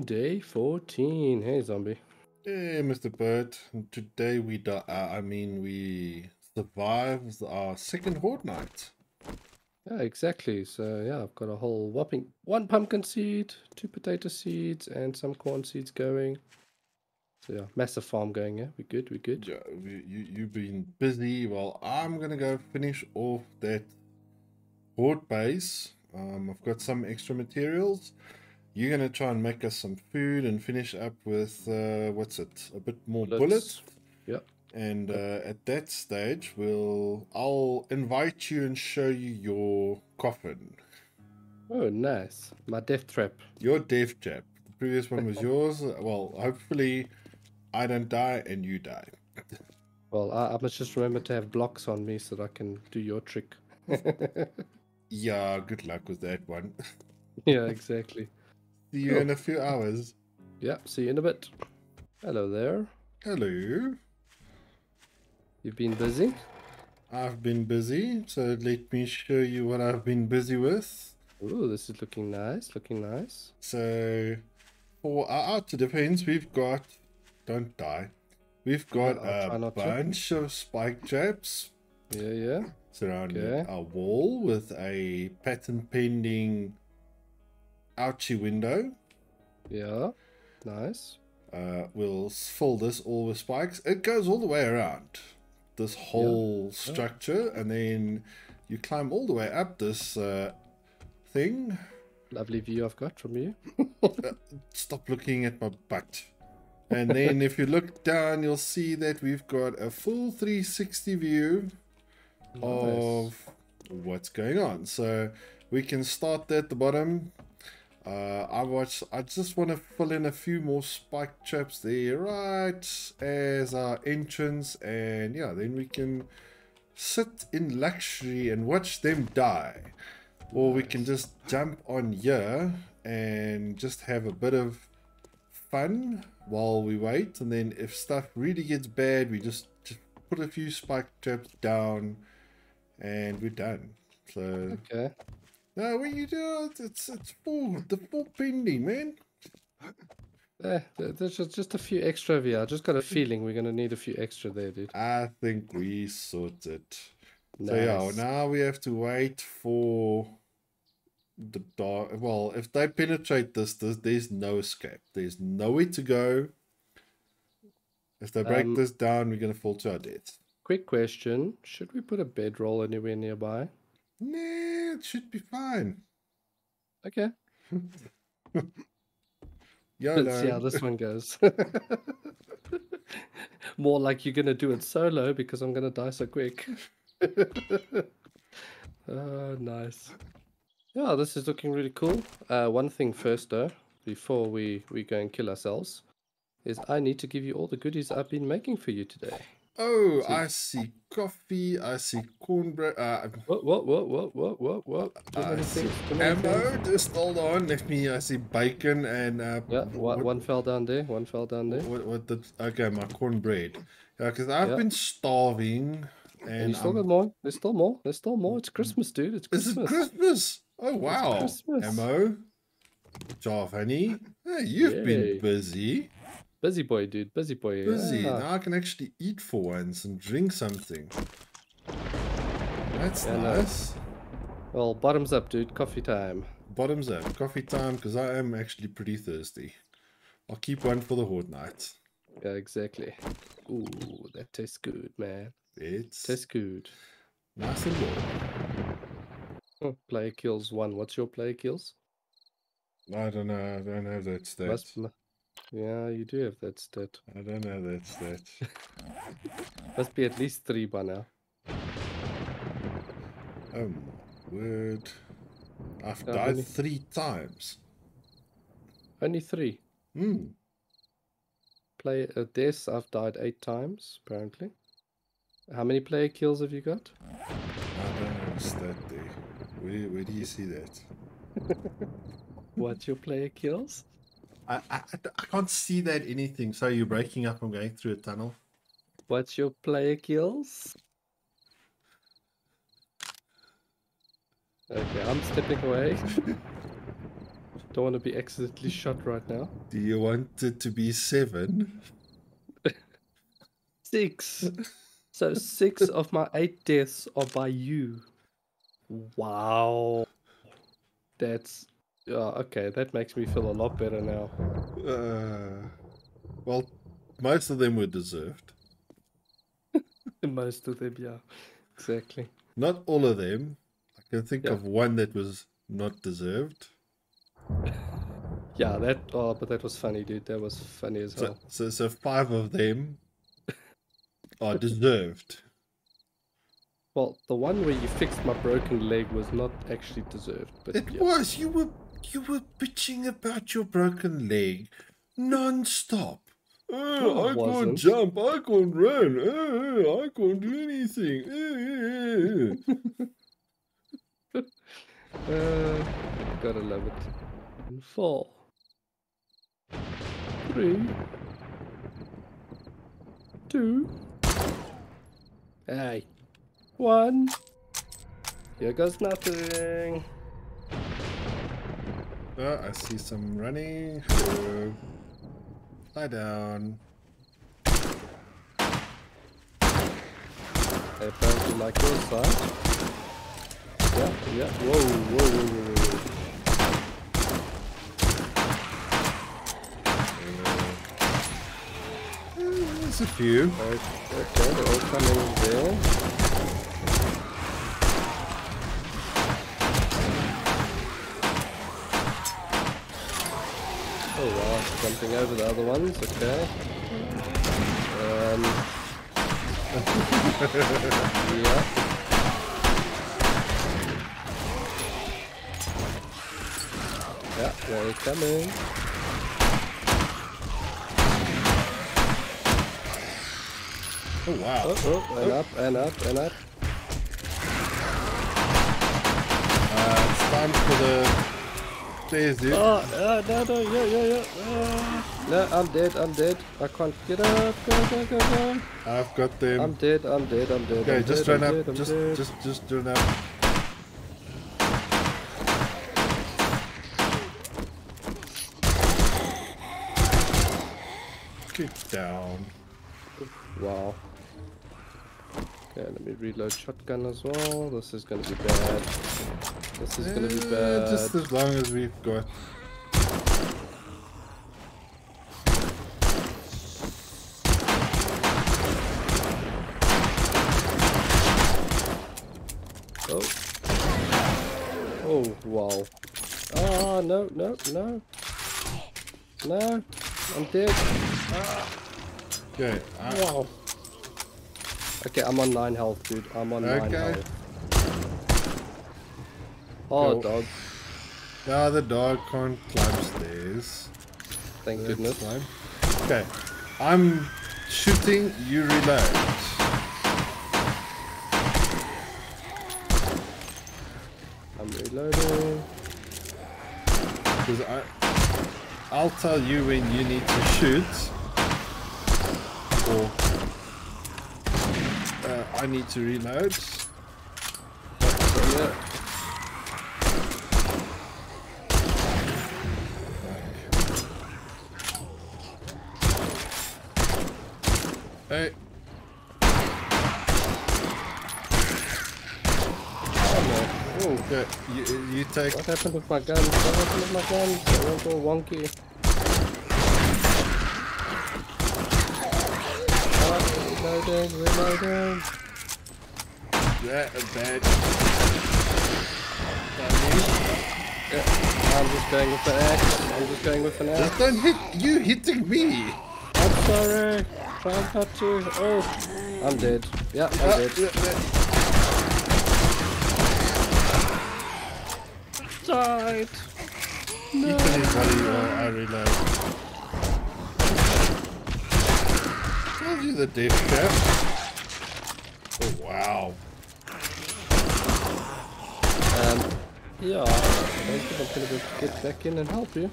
Day 14. Hey, zombie. Hey, Mr. Bird. Today we di- uh, I mean we survived our second horde night. Yeah, exactly. So, yeah, I've got a whole whopping one pumpkin seed, two potato seeds, and some corn seeds going. So, yeah, massive farm going, yeah. We're good, we're good. Yeah, we, you you've been busy. Well, I'm gonna go finish off that horde base. Um, I've got some extra materials. You're gonna try and make us some food and finish up with uh, what's it? A bit more bullets. Bullets. Yep. And uh, at that stage, we'll I'll invite you and show you your coffin. Oh, nice. My death trap. Your death trap. The previous one was yours. Well, hopefully, I don't die and you die. Well, I, I must just remember to have blocks on me so that I can do your trick. Yeah, good luck with that one. yeah, exactly. See you Oh. in a few hours. Yeah, see you in a bit. Hello there. Hello. You've been busy? I've been busy, so let me show you what I've been busy with. Ooh, this is looking nice, looking nice. So, for our outer defense, we've got. Don't die. We've got I'll a not to. bunch of spike traps Yeah, yeah. surrounding Okay. our wall with a patent ouchie window. Yeah. Nice. Uh, we'll fill this all with spikes. It goes all the way around this whole structure, and then you climb all the way up this uh, thing. Lovely view I've got from you. Stop looking at my butt. And then if you look down, you'll see that we've got a full 360 view of what's going on. So we can start at the bottom. Uh, I watch. I just want to fill in a few more spike traps there, right as our entrance, and yeah, then we can sit in luxury and watch them die, or we can just jump on here and just have a bit of fun while we wait, and then if stuff really gets bad, we just just put a few spike traps down, and we're done. So. Okay. No, what you do? It's it's full the full pending, man. Eh, there's just, just a few extra over here. I just got a feeling we're gonna need a few extra there, dude. I think we sorted. Nice. So yeah, now we have to wait for the dark. Well, if they penetrate this, this there's no escape. There's nowhere to go. If they break Um, this down, we're gonna fall to our death. Quick question: Should we put a bedroll anywhere nearby? Nah, it should be fine. Okay. YOLO. Let's see how this one goes. More like you're gonna do it solo because I'm gonna die so quick. oh, nice. Yeah, this is looking really cool. Uh, one thing first, though, before we we go and kill ourselves, is I need to give you all the goodies I've been making for you today. Oh, See. I see coffee. I see cornbread. Uh, What? What? What? What? What? What? What? I see ammo. Just hold on. Let me. I see bacon and uh, Yeah, wh- one, one fell down there. One fell down there. What, what the? Okay, my cornbread. Yeah, because I've Yeah. been starving, And and you still I'm- got more. There's still more. There's still more. It's Christmas, dude. It's is Christmas. it Christmas? Oh wow! Christmas. Ammo, jar of honey. Hey, you've Yay. been busy. Busy boy, dude. Busy boy. Busy. Now I can actually eat for once and drink something. That's Yeah, no. nice. Well, bottoms up, dude. Coffee time. Bottoms up. Coffee time because I am actually pretty thirsty. I'll keep one for the horde night. Yeah, exactly. Ooh, that tastes good, man. It's Tastes good. nice and warm. Hmm, huh, Player kills one. What's your player kills? I don't know. I don't have that stat. Must, yeah, you do have that stat. I don't have that stat. Must be at least three by now. oh my word. I've How died many? three times. Only three. Hmm. Play uh, deaths. I've died eight times apparently. How many player kills have you got? I don't have a stat there. Where, where do you see that? What's your player kills? I, I, I can't see that anything. So you're breaking up. I'm going through a tunnel. What's your player kills? Okay, I'm stepping away. Don't want to be accidentally shot right now. Do you want it to be seven? Six. So six of my eight deaths are by you. Wow. That's uh, okay. That makes me feel a lot better now. Uh, well, most of them were deserved. Most of them, yeah, exactly. Not all of them. I can think Yeah. of one that was not deserved. Yeah, that. Oh, but that was funny, dude. That was funny as So, hell. so, so five of them are deserved. Well, the one where you fixed my broken leg was not actually deserved, but It yeah. was. You were you were bitching about your broken leg non-stop. No, Oh, I I can't wasn't. jump. I can't run. uh, I can't do anything. uh, Uh, gotta love it. And Four, three, two, hey, one. Here goes nothing. Oh, I see some running. Hello. Lie down. Apparently like your side. Yeah, yeah. Whoa, whoa, whoa, whoa, whoa. Uh, there's a few. Okay, okay, they're all coming there. Jumping over the other ones, okay. Um, yeah. Yeah, they're coming. Oh wow. Oh, oh, and up, and up, and up. Uh, it's time for the stairs, dude. Oh, uh, no, no, yeah, yeah, yeah. Uh, no, I'm dead, I'm dead. I can't get up. Go, go, go, go. I've got them. I'm dead, I'm dead, I'm dead. okay, I'm just dead, run I'm up. dead, I'm just, dead. just, just run up. Get down. Wow. Let me reload shotgun as well. This is gonna be bad. This is gonna be Uh, bad. Just as long as we've got. Oh. Oh, wow. Oh, no, no, no. No. I'm dead. Ah. Okay. I, Wow. Okay, I'm on 9 health, dude. I'm on 9 health. Oh, Go. dog. Now the dog can't climb stairs. Thank Let's goodness. climb. Okay. I'm shooting, you reload. I'm reloading. Because I, I'll tell you when you need to shoot. Or I need to reload. Hey, Oh, no. Okay, you, you take. What happened with my guns? What happened with my guns? They went all wonky. Oh, reloading, reloading. Yeah, bad. Yeah, I'm just going with the axe. I'm just going with an axe. Just don't hit you hitting me. I'm sorry. Try not to. Oh, I'm dead. Yeah, I'm Uh, dead. uh, uh, Died. You finish buddy while I reload. Told you the death trap. Oh wow. Yeah, thank you, gonna get back in and help you?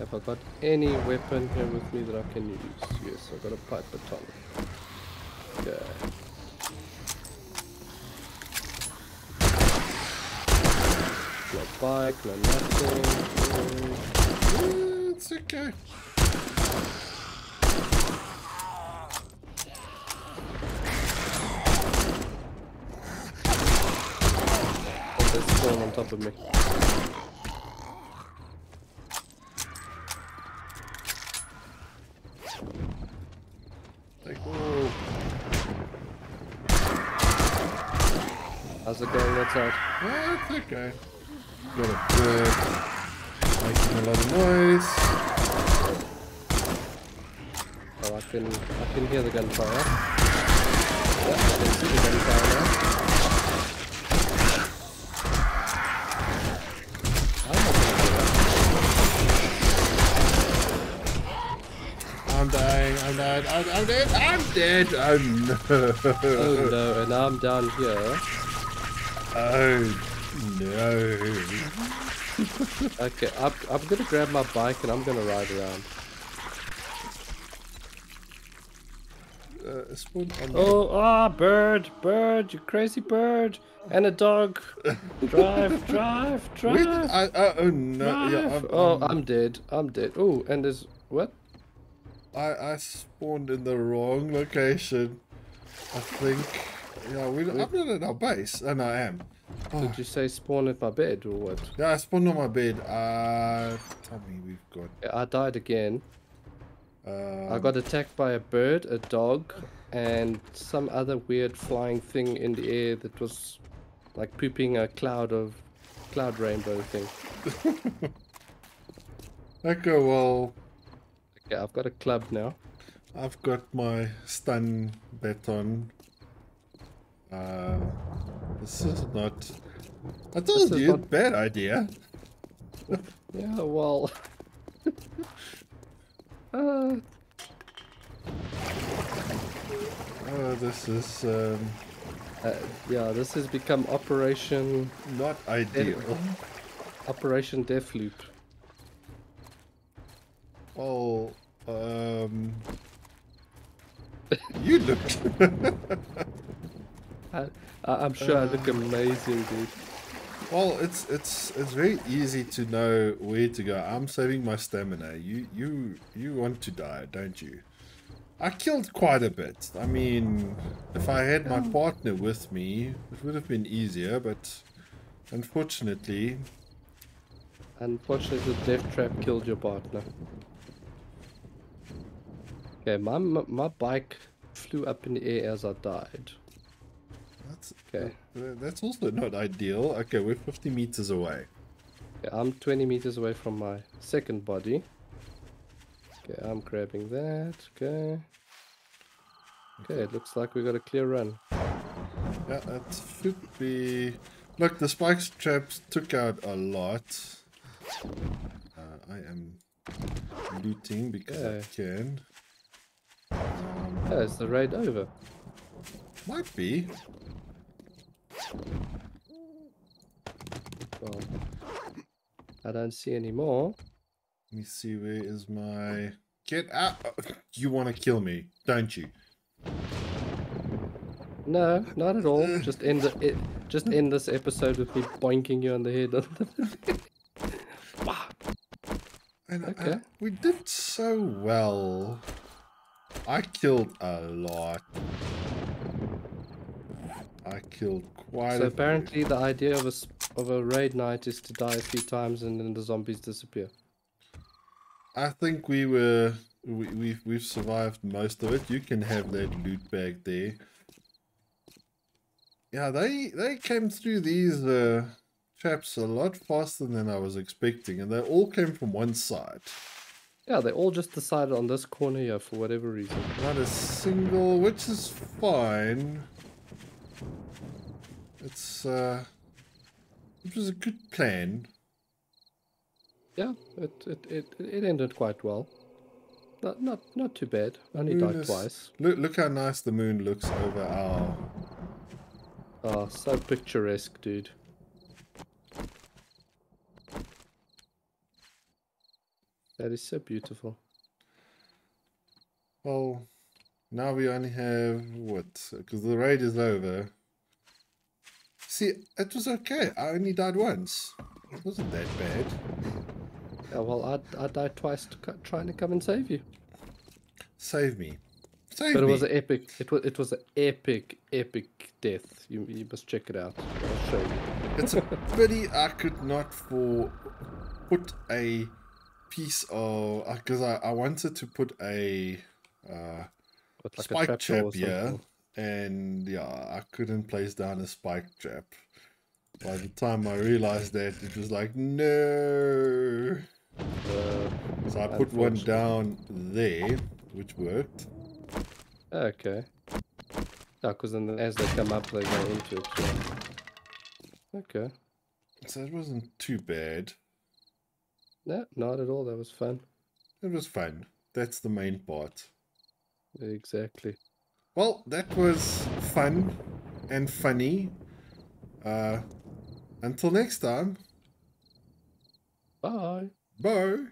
Have I got any weapon here with me that I can use? Yes, I've got a pipe baton. Okay. No bike, no nothing. It's okay. Top of me. Like, oh, How's it going outside? it's okay. Got a bird making a lot of noise. Oh, I can I can hear the gunfire. Yeah, I can see the gunfire now. I'm not gonna do that. I'm dying, I'm dying, I'm, I'm dead, I'm dead, oh no. Oh no, and I'm down here. Oh no. Okay, I'm, I'm gonna grab my bike and I'm gonna ride around. Uh, Oh, ah, bird, bird, you crazy bird, and a dog. Drive, drive, drive. I, uh, oh no, yeah. I'm, oh, I'm- I'm dead. I'm dead. Oh, and there's what? I, I spawned in the wrong location. I think. Yeah, we, I'm not at our base. And I am. Oh, Did you say spawn at my bed or what? yeah, I spawned on my bed. Uh, tell me we've got. Yeah, I died again. Uh, I got attacked by a bird, a dog, and some other weird flying thing in the air that was like pooping a cloud of cloud rainbow thing. Okay, well, Yeah, I've got a club now. I've got my stun baton. Uh, this is not. I told is you, not- bad idea. Yeah, well. uh, Oh, this is um, uh, yeah, this has become Operation not ideal. Operation Deathloop. Well, um, you look. I, I'm sure I look amazing, dude. well, it's it's it's very easy to know where to go. I'm saving my stamina. You you you want to die, don't you? I killed quite a bit. I mean, if I had my partner with me, it would have been easier. But unfortunately, Unfortunately, the death trap killed your partner. Okay, my my my bike flew up in the air as I died. that's Okay, that's also not ideal. Okay, we're 50 meters away. okay I'm 20 meters away from my second body. Okay, I'm grabbing that. Okay. Okay, it looks like we got a clear run. Yeah, that should be. Look, the spikes traps took out a lot. Uh, I am looting because I can. Yeah, is the raid over? might be. Well, I don't see any more. Let me see. Where is my? Get out! You want to kill me, don't you? No, not at all. Just end the, it. Just end this episode with me boinking you on the head. And I- Okay. we did so well. I killed a lot. I killed quite so apparently, the idea of a of a raid night is to die a few times and then the zombies disappear. I think we were we, we've we've survived most of it. You can have that loot bag there. Yeah, they they came through these uh, traps a lot faster than I was expecting, and they all came from one side. Yeah, they all just decided on this corner here for whatever reason. Not a single, which is fine. It's uh, it was a good plan. Yeah, it it it, it ended quite well. Not not not too bad. Only died is- twice. Look look how nice the moon looks over our. Oh, so picturesque, dude. That is so beautiful. Well, now we only have what? Because the raid is over. See, it was okay. I only died once. It wasn't that bad. Yeah, well, I, I died twice to, trying to come and save you. Save me. Save But it me. was an epic. It was it was an epic epic death. You you must check it out. I'll show you. It's a pity I could not for put a piece of because I, I wanted to put a uh, like a spike trapdoor trap or here, and yeah, I couldn't place down a spike trap. By the time I realized that, it was like no. Uh, So I put one down there, which worked. okay. Yeah, because then as they come up, they go into it. Yeah. Okay. So it wasn't too bad. No, not at all. That was fun. It was fun. That's the main part. Exactly. Well, that was fun and funny. Uh, until next time, Bye. bye.